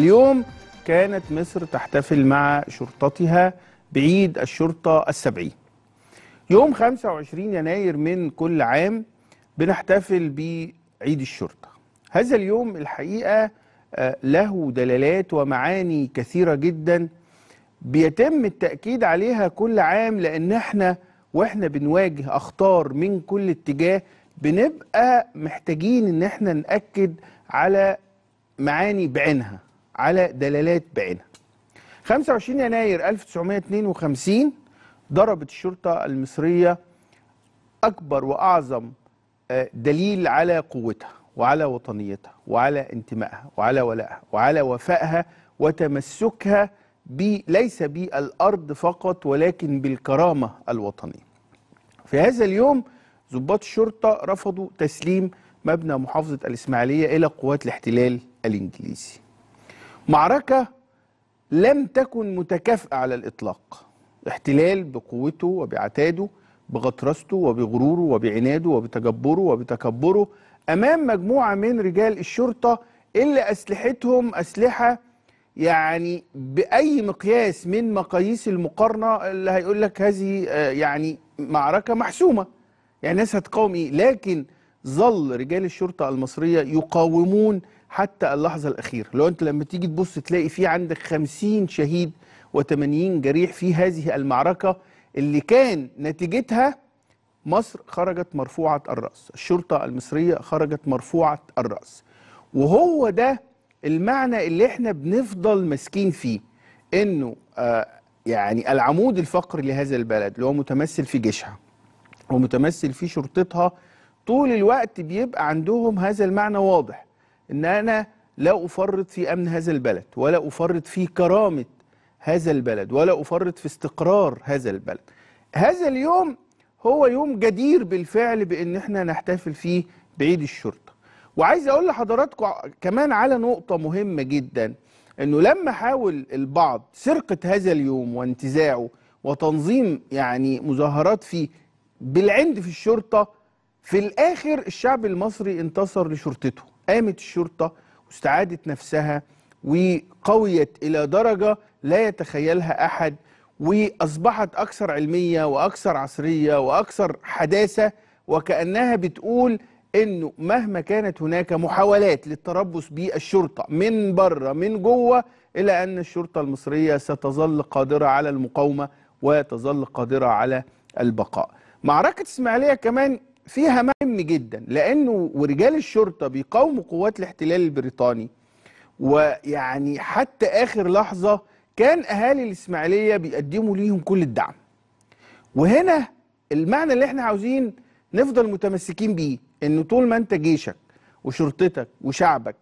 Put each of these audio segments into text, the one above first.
اليوم كانت مصر تحتفل مع شرطتها بعيد الشرطة السبعين. يوم 25 يناير من كل عام بنحتفل بعيد الشرطة. هذا اليوم الحقيقة آه، له دلالات ومعاني كثيرة جدا بيتم التأكيد عليها كل عام لأن إحنا وإحنا بنواجه أخطار من كل اتجاه بنبقى محتاجين إن إحنا نأكد على معاني بعينها. على دلالات بعينها. 25 يناير 1952 ضربت الشرطة المصرية أكبر وأعظم آه، دليل على قوتها وعلى وطنيتها وعلى انتمائها وعلى ولائها وعلى وفائها وتمسكها ب ليس بالأرض فقط ولكن بالكرامة الوطنية. في هذا اليوم ضباط الشرطة رفضوا تسليم مبنى محافظة الإسماعيلية إلى قوات الاحتلال الإنجليزي. معركة لم تكن متكافئة على الإطلاق. احتلال بقوته وبعتاده بغطرسته وبغروره وبعناده وبتجبره وبتكبره أمام مجموعة من رجال الشرطة اللي أسلحتهم أسلحة يعني بأي مقياس من مقاييس المقارنة اللي هيقول لك هذه آه، يعني معركة محسومة. يعني الناس هتقاوم إيه لكن ظل رجال الشرطة المصرية يقاومون حتى اللحظة الأخيرة. لو أنت لما تيجي تبص تلاقي في عندك خمسين شهيد وثمانين جريح في هذه المعركة اللي كان نتيجتها مصر خرجت مرفوعة الرأس. الشرطة المصرية خرجت مرفوعة الرأس. وهو ده المعنى اللي إحنا بنفضل ماسكين فيه إنه آه يعني العمود الفقري لهذا البلد اللي هو متمثل في جيشها ومتمثل في شرطتها طول الوقت بيبقى عندهم هذا المعنى واضح. إن أنا لا أفرط في أمن هذا البلد ولا أفرط في كرامة هذا البلد ولا أفرط في استقرار هذا البلد. هذا اليوم هو يوم جدير بالفعل بإن إحنا نحتفل فيه بعيد الشرطة. وعايز أقول لحضراتكم كمان على نقطة مهمة جدا إنه لما حاول البعض سرقة هذا اليوم وانتزاعه وتنظيم يعني مظاهرات فيه بالعند في الشرطة في الآخر الشعب المصري انتصر لشرطته. قامت الشرطة واستعادت نفسها وقويت إلى درجة لا يتخيلها أحد وأصبحت أكثر علمية وأكثر عصرية وأكثر حداثة وكأنها بتقول إنه مهما كانت هناك محاولات للتربص بالشرطة من بره من جوه الا أن الشرطة المصرية ستظل قادرة على المقاومة وتظل قادرة على البقاء. معركة إسماعيلية كمان فيها مهم جدا لأنه ورجال الشرطة بيقاوموا قوات الاحتلال البريطاني ويعني حتى آخر لحظة كان أهالي الإسماعيلية بيقدموا ليهم كل الدعم. وهنا المعنى اللي إحنا عاوزين نفضل متمسكين بيه إنه طول ما أنت جيشك وشرطتك وشعبك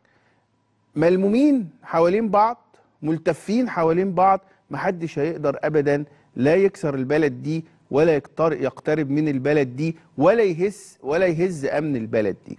ملمومين حوالين بعض ملتفين حوالين بعض محدش هيقدر ابدا لا يكسر البلد دي ولا يقترب من البلد دي ولا يهز ولا يهز أمن البلد دي.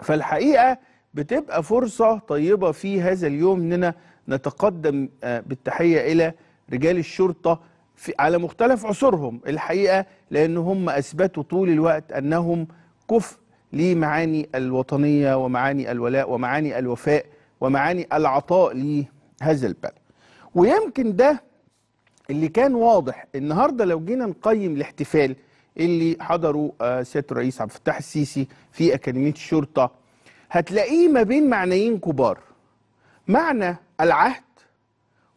فالحقيقة بتبقى فرصة طيبة في هذا اليوم اننا نتقدم بالتحية إلى رجال الشرطة في على مختلف عصورهم. الحقيقة لأن هم أثبتوا طول الوقت أنهم كفء لمعاني الوطنية ومعاني الولاء ومعاني الوفاء ومعاني العطاء لهذا البلد. ويمكن ده اللي كان واضح النهارده لو جينا نقيم الاحتفال اللي حضروا آه سياده الرئيس عبد الفتاح السيسي في أكاديمية الشرطه هتلاقيه ما بين معنيين كبار معنى العهد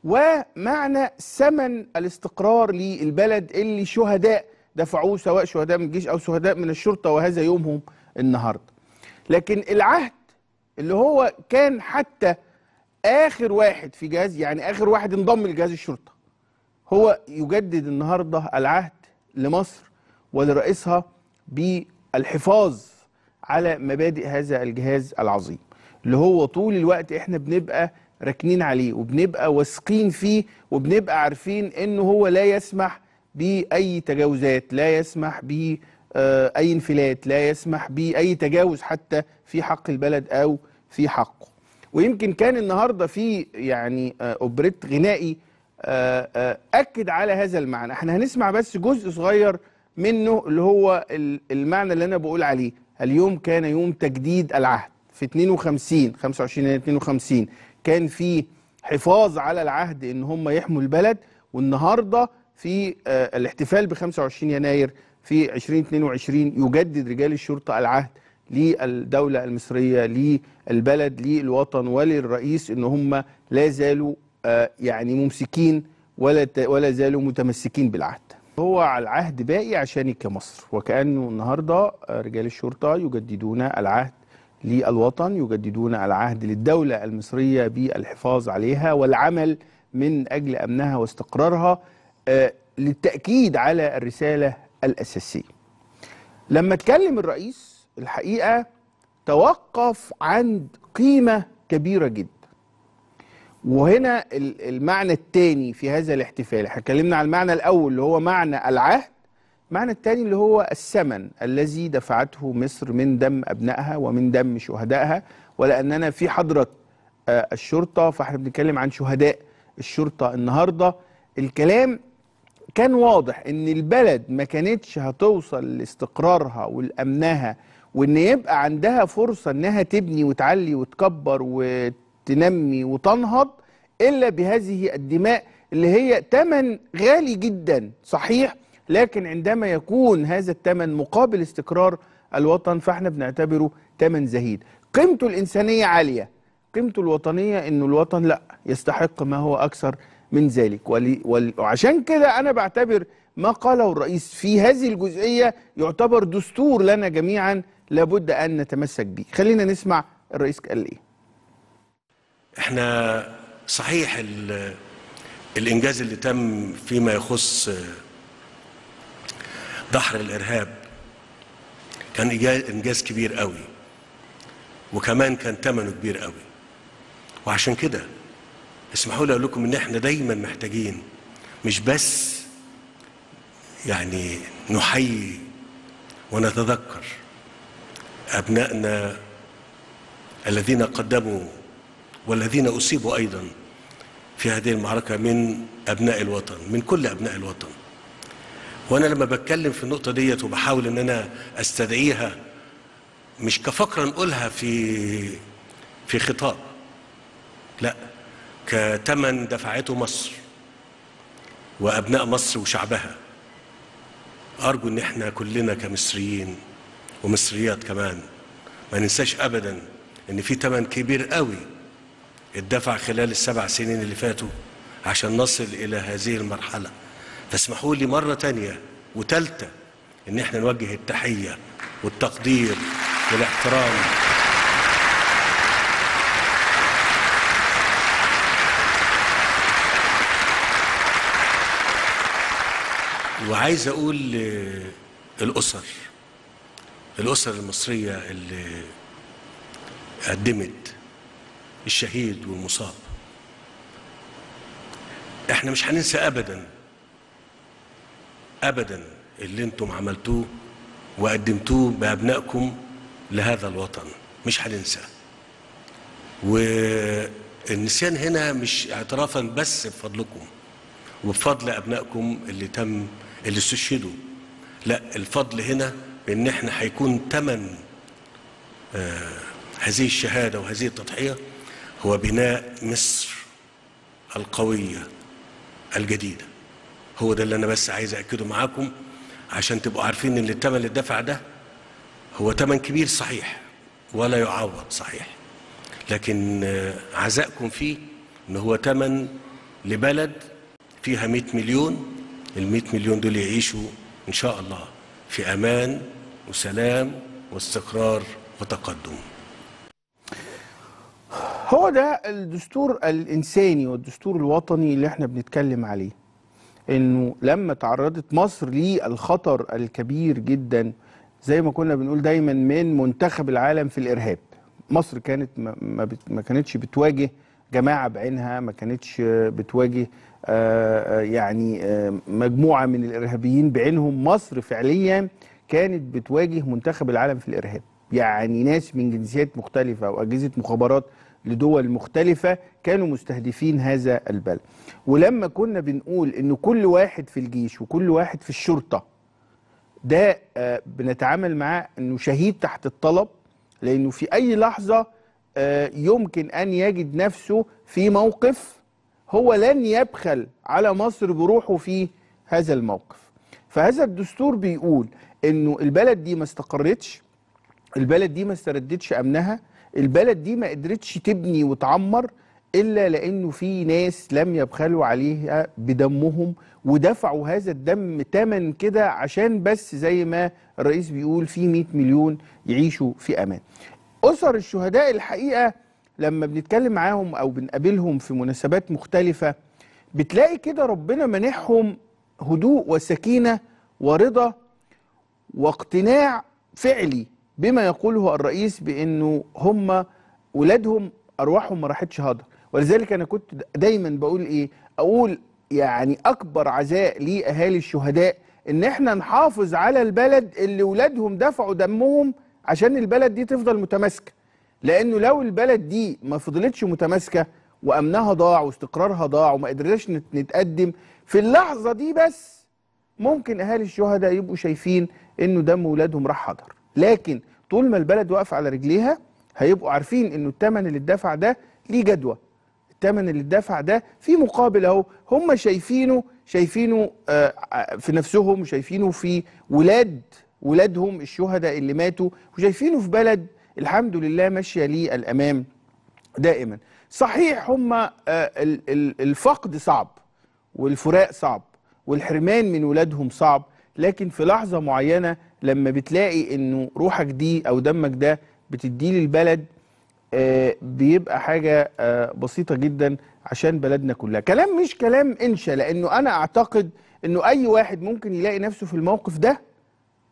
ومعنى ثمن الاستقرار للبلد اللي شهداء دفعوه سواء شهداء من الجيش أو شهداء من الشرطة وهذا يومهم النهارده. لكن العهد اللي هو كان حتى آخر واحد في جهاز يعني آخر واحد انضم لجهاز الشرطة هو يجدد النهارده العهد لمصر ولرئيسها بالحفاظ على مبادئ هذا الجهاز العظيم. اللي هو طول الوقت إحنا بنبقى راكنين عليه وبنبقى واثقين فيه وبنبقى عارفين انه هو لا يسمح بأي تجاوزات لا يسمح ب أي انفلات لا يسمح بأي تجاوز حتى في حق البلد أو في حقه. ويمكن كان النهارده في يعني أوبريت غنائي أكد على هذا المعنى. إحنا هنسمع بس جزء صغير منه اللي هو المعنى اللي أنا بقول عليه. اليوم كان يوم تجديد العهد. في 52 25 52 كان في حفاظ على العهد إن هم يحموا البلد. والنهاردة في آه، الاحتفال ب 25 يناير في 2022 يجدد رجال الشرطة العهد للدولة المصرية للبلد للوطن وللرئيس إن هم لا زالوا آه، يعني ممسكين ولا ولا زالوا متمسكين بالعهد. هو على العهد باقي عشانك كمصر وكأنه النهارده آه، رجال الشرطة يجددون العهد للوطن يجددون العهد للدولة المصرية بالحفاظ عليها والعمل من أجل أمنها واستقرارها آه، للتأكيد على الرسالة الأساسية. لما اتكلم الرئيس الحقيقة توقف عند قيمة كبيرة جدا. وهنا ال- المعنى الثاني في هذا الاحتفال. إحنا اتكلمنا على المعنى الأول اللي هو معنى العهد المعنى الثاني اللي هو الثمن الذي دفعته مصر من دم أبنائها ومن دم شهدائها. ولأننا في حضرة آه، الشرطة فاحنا بنتكلم عن شهداء الشرطة النهارده. الكلام كان واضح إن البلد ما كانتش هتوصل لاستقرارها والامنها وإن يبقى عندها فرصة إنها تبني وتعلي وتكبر وتنمي وتنهض إلا بهذه الدماء اللي هي ثمن غالي جدا صحيح؟ لكن عندما يكون هذا الثمن مقابل استقرار الوطن فإحنا بنعتبره ثمن زهيد. قيمته الإنسانية عالية. قيمته الوطنية إنه الوطن لا يستحق ما هو أكثر من ذلك. وعشان كده أنا بعتبر ما قاله الرئيس في هذه الجزئية يعتبر دستور لنا جميعا لابد أن نتمسك به. خلينا نسمع الرئيس قال إيه. إحنا صحيح ال- الإنجاز اللي تم فيما يخص دحر الإرهاب كان إنجاز كبير قوي وكمان كان ثمنه كبير قوي. وعشان كده اسمحوا لي أقول لكم إن إحنا دايما محتاجين مش بس يعني نحيي ونتذكر أبنائنا الذين قدموا والذين أصيبوا أيضا في هذه المعركة من أبناء الوطن من كل أبناء الوطن. وأنا لما بتكلم في النقطة ديت وبحاول أن أنا أستدعيها مش كفقرة نقولها في في خطاب لا كتمن دفعته مصر وأبناء مصر وشعبها. أرجو أن إحنا كلنا كمصريين ومصريات كمان ما ننساش أبدا أن في تمن كبير قوي اتدفع خلال السبع سنين اللي فاتوا عشان نصل إلى هذه المرحلة. فاسمحوا لي مرة تانية وتالتة إن إحنا نوجه التحية والتقدير والاحترام. وعايز أقول للأسر الأسر المصرية اللي قدمت الشهيد والمصاب. إحنا مش هننسى ابدا ابدا اللي أنتم عملتوه وقدمتوه بأبنائكم لهذا الوطن مش هننسى. والنسيان هنا مش اعترافا بس بفضلكم وبفضل أبنائكم اللي تم اللي استشهدوا. لا الفضل هنا إن إحنا هيكون تمن هذه الشهادة وهذه التضحية هو بناء مصر القوية الجديدة. هو ده اللي أنا بس عايز أكده معاكم عشان تبقوا عارفين إن الثمن اللي اتدفع ده هو ثمن كبير صحيح ولا يعوض صحيح. لكن عزائكم فيه إن هو ثمن لبلد فيها 100 مليون ال 100 مليون دول يعيشوا إن شاء الله في أمان وسلام واستقرار وتقدم. هو ده الدستور الإنساني والدستور الوطني اللي إحنا بنتكلم عليه. إنه لما تعرضت مصر للخطر الكبير جدا زي ما كنا بنقول دايما من منتخب العالم في الإرهاب. مصر كانت ما كانتش بتواجه جماعة بعينها ما كانتش بتواجه آه، آه، يعني آه، مجموعة من الإرهابيين بعينهم. مصر فعليا كانت بتواجه منتخب العالم في الإرهاب. يعني ناس من جنسيات مختلفة وأجهزة مخابرات لدول مختلفة كانوا مستهدفين هذا البلد. ولما كنا بنقول إن كل واحد في الجيش وكل واحد في الشرطة ده آه، بنتعامل معاه إنه شهيد تحت الطلب لأنه في أي لحظة آه، يمكن أن يجد نفسه في موقف هو لن يبخل على مصر بروحه في هذا الموقف. فهذا الدستور بيقول إنه البلد دي ما استقرتش البلد دي ما استردتش أمنها البلد دي ما قدرتش تبني وتعمر إلا لأنه في ناس لم يبخلوا عليها بدمهم ودفعوا هذا الدم تمن كده عشان بس زي ما الرئيس بيقول في 100 مليون يعيشوا في أمان. أسر الشهداء الحقيقة لما بنتكلم معاهم أو بنقابلهم في مناسبات مختلفة بتلاقي كده ربنا منحهم هدوء وسكينة ورضا واقتناع فعلي بما يقوله الرئيس بأنه هم ولادهم أرواحهم ما راحتش هدر. ولذلك أنا كنت دايما بقول إيه؟ أقول يعني أكبر عزاء لأهالي الشهداء إن إحنا نحافظ على البلد اللي ولادهم دفعوا دمهم عشان البلد دي تفضل متماسكة. لأنه لو البلد دي ما فضلتش متماسكة وأمنها ضاع واستقرارها ضاع وما قدرناش نت- نتقدم في اللحظة دي بس ممكن أهالي الشهداء يبقوا شايفين إنه دم ولادهم راح هدر. لكن طول ما البلد واقفة على رجليها هيبقوا عارفين إنه الثمن اللي اتدفع ده ليه جدوى. الثمن اللي اتدفع ده في مقابل أهو هم شايفينه شايفينه آه، آه، في نفسهم شايفينه في ولاد ولادهم الشهداء اللي ماتوا وشايفينه في بلد الحمد لله ماشية ليه الأمام دائما. صحيح هم آه، ال- ال- الفقد صعب والفراق صعب والحرمان من ولادهم صعب لكن في لحظة معينة لما بتلاقي إنه روحك دي أو دمك ده بتديه للبلد آه، بيبقى حاجة آه، بسيطة جدا عشان بلدنا كلها. كلام مش كلام انشا لأنه أنا أعتقد إنه أي واحد ممكن يلاقي نفسه في الموقف ده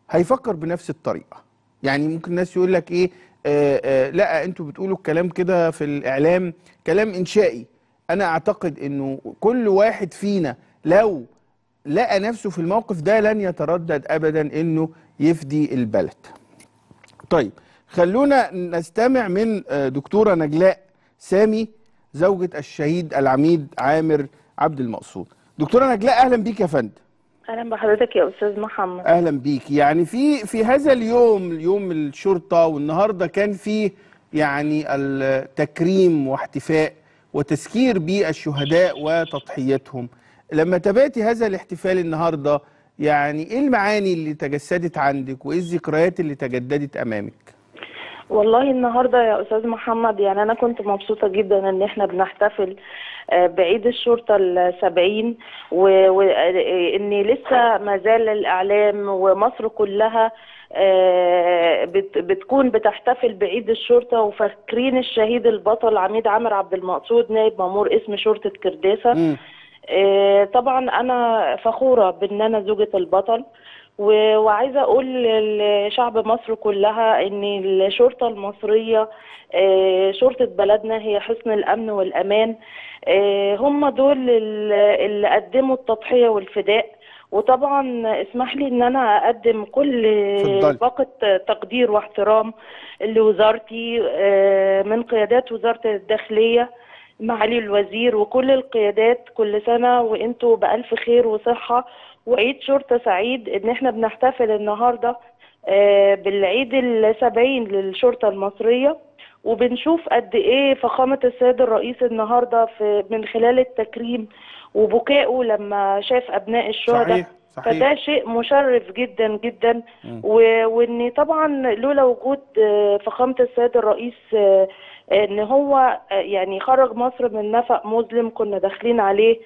هيفكر بنفس الطريقة. يعني ممكن الناس يقول لك إيه آه آه لا أنتوا بتقولوا الكلام كده في الإعلام كلام إنشائي. أنا أعتقد إنه كل واحد فينا لو لقى نفسه في الموقف ده لن يتردد ابدا إنه يفدي البلد. طيب خلونا نستمع من آه، دكتورة نجلاء سامي زوجة الشهيد العميد عامر عبد المقصود. دكتورة نجلاء أهلا بيك يا فندم. أهلا بحضرتك يا أستاذ محمد. أهلا بيك. يعني في في هذا اليوم يوم الشرطة والنهاردة كان في يعني التكريم واحتفاء وتذكير بالشهداء وتضحيتهم. لما تابعتي هذا الاحتفال النهارده يعني إيه المعاني اللي تجسدت عندك وإيه الذكريات اللي تجددت أمامك؟ والله النهارده يا أستاذ محمد يعني أنا كنت مبسوطة جدا إن إحنا بنحتفل آه، بعيد الشرطة السبعين وان لسه ما زال الإعلام ومصر كلها آه، بت- بتكون بتحتفل بعيد الشرطة وفاكرين الشهيد البطل عميد عامر عبد المقصود نائب مأمور اسم شرطة كرداسة. طبعا أنا فخورة بإن أنا زوجة البطل وعايزة أقول لشعب مصر كلها إن الشرطة المصرية آه، شرطة بلدنا هي حصن الأمن والأمان آه، هم دول ال- اللي قدموا التضحية والفداء وطبعا اسمح لي إن أنا أقدم كل. باقة تقدير واحترام لوزارتي آه، من قيادات وزارة الداخلية معالي الوزير وكل القيادات كل سنة وانتوا بألف خير وصحة. وعيد شرطة سعيد إن إحنا بنحتفل النهاردة آه، بالعيد السبعين للشرطة المصرية. وبنشوف قد إيه فخامة السيد الرئيس النهاردة في من خلال التكريم وبكائه لما شاف أبناء الشهداء. صحيح صحيح. فده شيء مشرف جدا جدا. و- وإن طبعا لولا وجود آه، فخامة السيد الرئيس آه، إن هو آه، يعني خرج مصر من نفق مظلم كنا داخلين عليه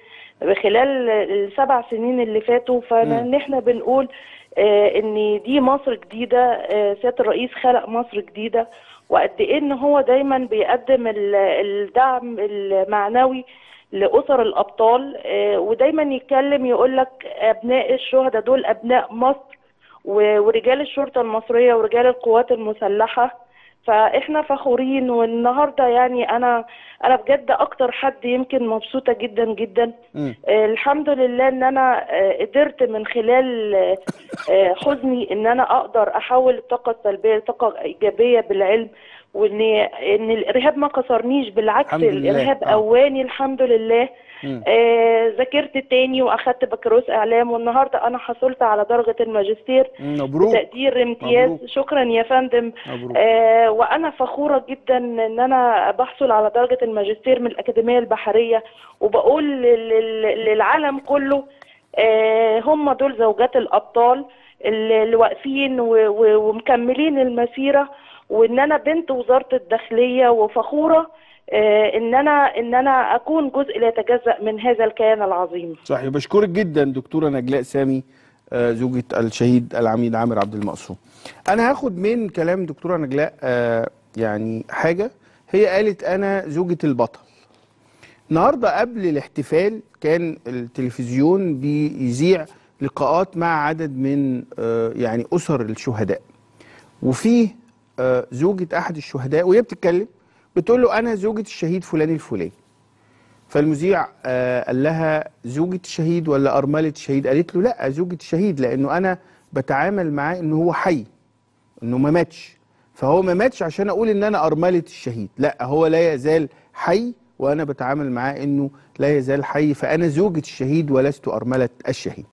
خلال السبع سنين اللي فاتوا. فان إحنا بنقول آه، إن دي مصر جديدة آه، سيادة الرئيس خلق مصر جديدة. وقد إيه إن هو دايما بيقدم ال- الدعم المعنوي لأسر الأبطال آه، ودايما يتكلم يقول لك أبناء الشهداء دول أبناء مصر ورجال الشرطة المصرية ورجال القوات المسلحة. فإحنا فخورين والنهاردة يعني أنا أنا بجد أكتر حد يمكن مبسوطة جدا جدا. آه، الحمد لله إن أنا آه، قدرت من خلال آه، آه، حزني إن أنا أقدر أحول الطاقة السلبية لطاقة إيجابية بالعلم وان إن الإرهاب ما كسرنيش بالعكس. الإرهاب آه. قواني الحمد لله ذاكرت تاني وأخدت بكالوريوس إعلام والنهاردة أنا حصلت على درجة الماجستير مبروك. بتقدير امتياز. مبروك. شكرا يا فندم. مبروك. آه وأنا فخورة جدا إن أنا بحصل على درجة الماجستير من الأكاديمية البحرية. وبقول لل- لل- للعالم كله آه هم دول زوجات الأبطال اللي واقفين و- و- ومكملين المسيرة. وإن أنا بنت وزارة الداخلية وفخورة آه إن أنا إن أنا أكون جزء لا يتجزأ من هذا الكيان العظيم. صحيح بشكرك جدا دكتورة نجلاء سامي آه، زوجة الشهيد العميد عامر عبد المقصود. أنا هاخد من كلام دكتورة نجلاء آه، يعني حاجة. هي قالت أنا زوجة البطل. النهارده قبل الاحتفال كان التلفزيون بيذيع لقاءات مع عدد من آه، يعني أسر الشهداء. وفي آه، زوجة أحد الشهداء وهي بتتكلم بتقول له أنا زوجة الشهيد فلان الفلاني. فالمذيع آه، قال لها زوجة الشهيد ولا أرملة الشهيد؟ قالت له لا زوجة الشهيد لأنه أنا بتعامل معاه إنه هو حي إنه ما ماتش. فهو ما ماتش عشان أقول إن أنا أرملة الشهيد. لا هو لا يزال حي وأنا بتعامل معاه إنه لا يزال حي فأنا زوجة الشهيد ولست أرملة الشهيد.